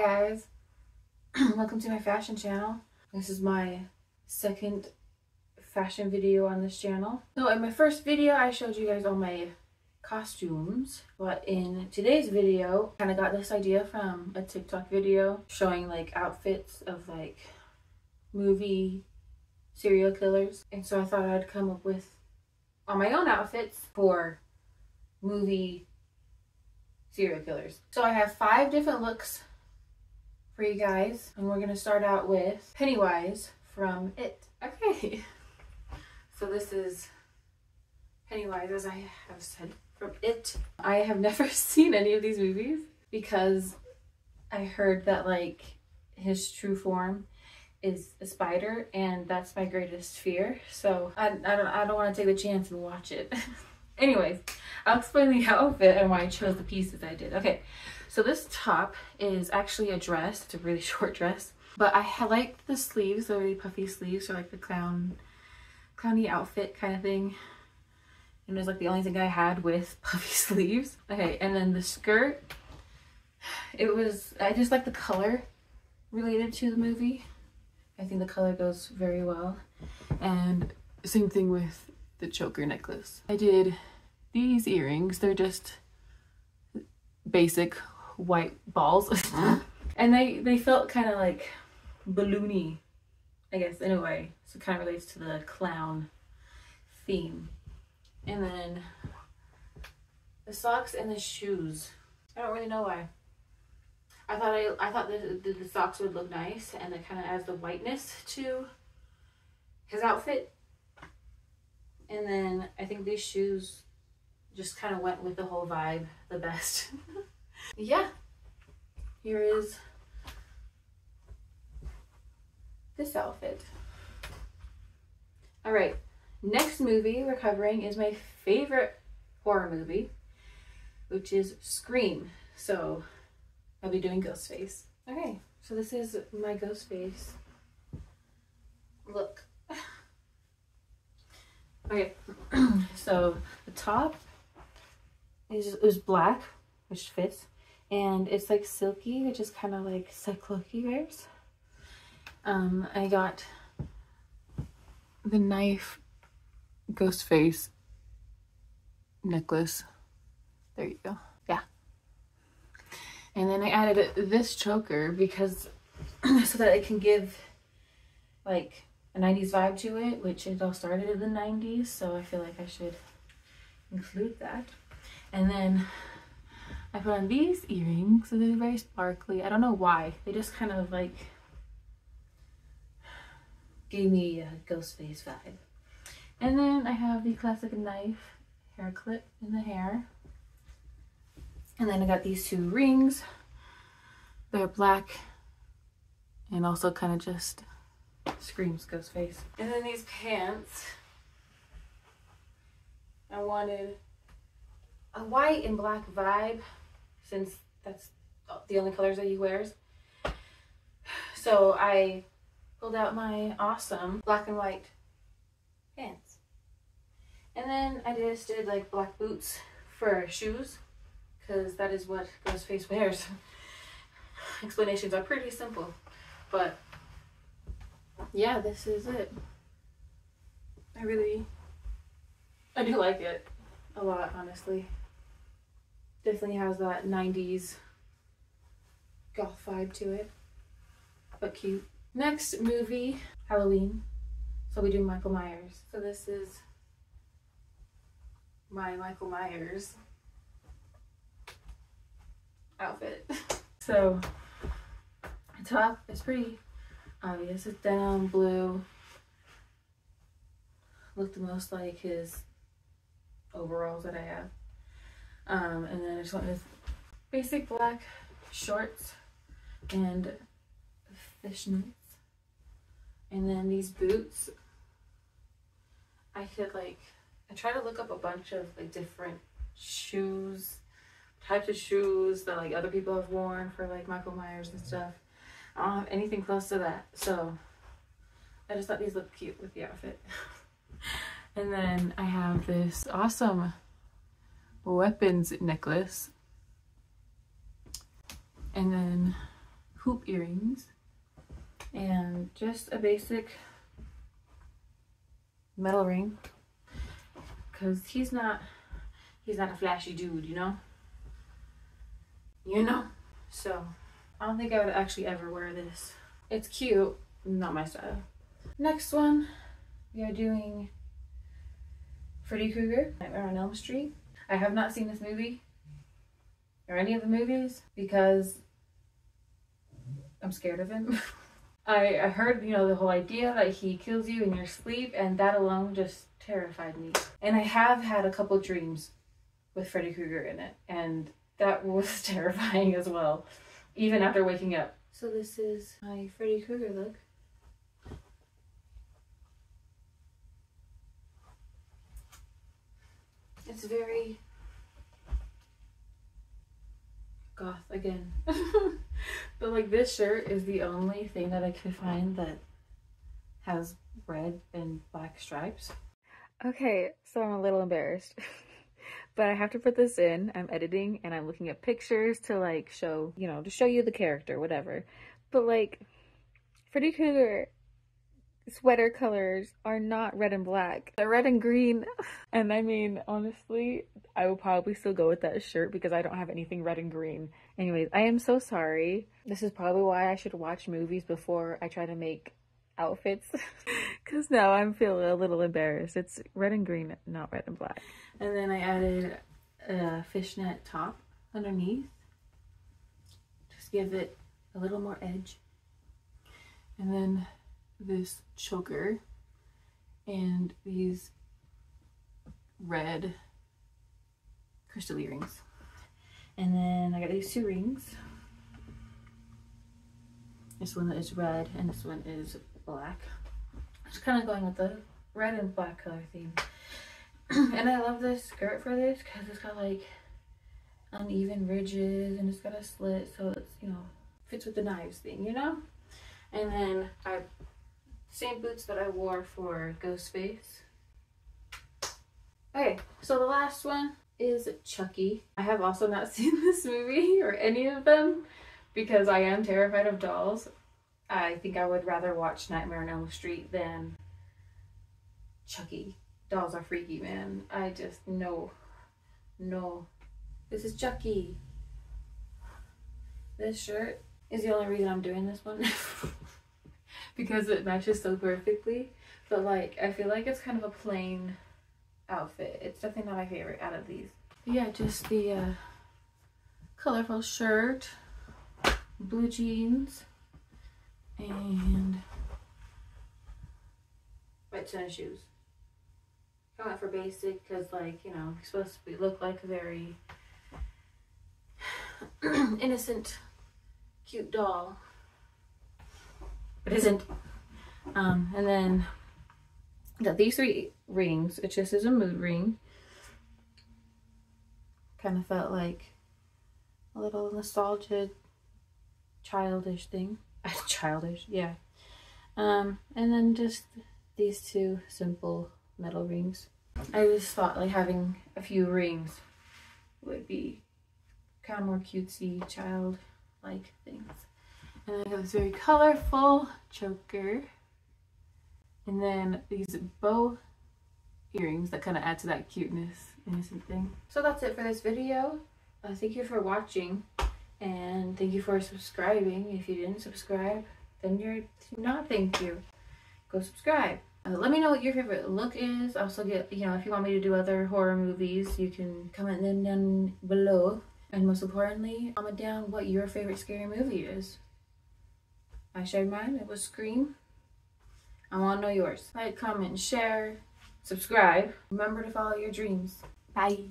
guys, welcome to my fashion channel. This is my second fashion video on this channel. So in my first video I showed you guys all my costumes but in today's video I kind of got this idea from a TikTok video showing like outfits of like movie serial killers and so I thought I'd come up with on my own outfits for movie serial killers. So I have five different looks for you guys. And we're going to start out with Pennywise from It. Okay. So this is Pennywise, as I have said, from It. I have never seen any of these movies because I heard that like his true form is a spider and that's my greatest fear. So I, I don't, I don't want to take the chance and watch it. Anyways, I'll explain the outfit and why I chose the pieces I did. Okay, so this top is actually a dress. It's a really short dress. But I like the sleeves, the really puffy sleeves, or like the clown, clowny outfit kind of thing. And it was like the only thing I had with puffy sleeves. Okay, and then the skirt, it was, I just like the color related to the movie. I think the color goes very well. And same thing with the choker necklace. I did these earrings. They're just basic white balls. and they, they felt kind of like balloony, I guess, in a way. So it kind of relates to the clown theme. And then the socks and the shoes. I don't really know why. I thought I, I thought the, the, the socks would look nice and it kind of adds the whiteness to his outfit. And then I think these shoes just kind of went with the whole vibe the best. yeah, here is this outfit. All right, next movie we're covering is my favorite horror movie, which is Scream. So I'll be doing Ghostface. Okay, so this is my Ghostface look. Okay, so the top is was black, which fits, and it's like silky, which is kind of like Cycloki wears. Um, I got the knife ghost face necklace. There you go. Yeah. And then I added this choker because so that it can give like a 90s vibe to it, which it all started in the 90s, so I feel like I should include that. And then I put on these earrings. So they're very sparkly. I don't know why. They just kind of like gave me a ghost face vibe. And then I have the classic knife hair clip in the hair. And then I got these two rings. They're black and also kind of just screams ghost face. And then these pants. I wanted a white and black vibe since that's the only colors that he wears. So I pulled out my awesome black and white pants. And then I just did like black boots for shoes because that is what Ghostface wears. Explanations are pretty simple, but yeah, this is it. I really, I do like it a lot, honestly. Definitely has that 90s goth vibe to it, but cute. Next movie, Halloween. So we do Michael Myers. So this is my Michael Myers outfit. so top is pretty obvious. It's denim blue. Look the most like his overalls that I have. Um, and then I just went with basic black shorts and fishnets. And then these boots, I could like, I try to look up a bunch of like different shoes, types of shoes that like other people have worn for like Michael Myers and stuff. I don't have anything close to that. So I just thought these looked cute with the outfit. and then I have this awesome weapons necklace. And then hoop earrings and just a basic metal ring because he's not he's not a flashy dude you know you know so I don't think I would actually ever wear this. It's cute not my style. Next one we are doing Freddy Krueger Nightmare on Elm Street. I have not seen this movie or any of the movies because I'm scared of him. I, I heard, you know, the whole idea that he kills you in your sleep, and that alone just terrified me. And I have had a couple dreams with Freddy Krueger in it, and that was terrifying as well, even after waking up. So this is my Freddy Krueger look. It's very goth again. but like this shirt is the only thing that I could find that has red and black stripes. Okay, so I'm a little embarrassed. but I have to put this in. I'm editing and I'm looking at pictures to like show, you know, to show you the character, whatever. But like Freddy Krueger sweater colors are not red and black. They're red and green. And I mean, honestly, I will probably still go with that shirt because I don't have anything red and green. Anyways, I am so sorry. This is probably why I should watch movies before I try to make outfits. Because now I'm feeling a little embarrassed. It's red and green, not red and black. And then I added a fishnet top underneath. Just give it a little more edge. And then this choker and these red crystal earrings. And then I got these two rings. This one is red and this one is black. Just kind of going with the red and black color theme. and I love this skirt for this because it's got like uneven ridges and it's got a slit so it's, you know, fits with the knives thing, you know? And then I same boots that I wore for Ghostface. Okay, so the last one is Chucky. I have also not seen this movie or any of them because I am terrified of dolls. I think I would rather watch Nightmare on Elm Street than Chucky. Dolls are freaky, man. I just, no. No. This is Chucky. This shirt is the only reason I'm doing this one. because it matches so perfectly. But like, I feel like it's kind of a plain outfit. It's definitely not my favorite out of these. Yeah, just the uh, colorful shirt, blue jeans, and white tennis shoes. I went for basic because like, you know, you're supposed to be, look like a very innocent, cute doll but isn't. Um, and then got these three rings. It just is a mood ring. Kind of felt like a little nostalgia, childish thing. childish, yeah. Um, and then just these two simple metal rings. I just thought like having a few rings would be kind of more cutesy, child-like things. And then I got this very colorful choker. And then these bow earrings that kind of add to that cuteness, innocent thing. So that's it for this video. Uh, thank you for watching. And thank you for subscribing. If you didn't subscribe, then you're not thank you. Go subscribe. Uh, let me know what your favorite look is. Also get, you know, if you want me to do other horror movies, you can comment them down below. And most importantly, comment down what your favorite scary movie is. I shared mine. It was Scream. I want to know yours. Like, comment, share, subscribe. Remember to follow your dreams. Bye.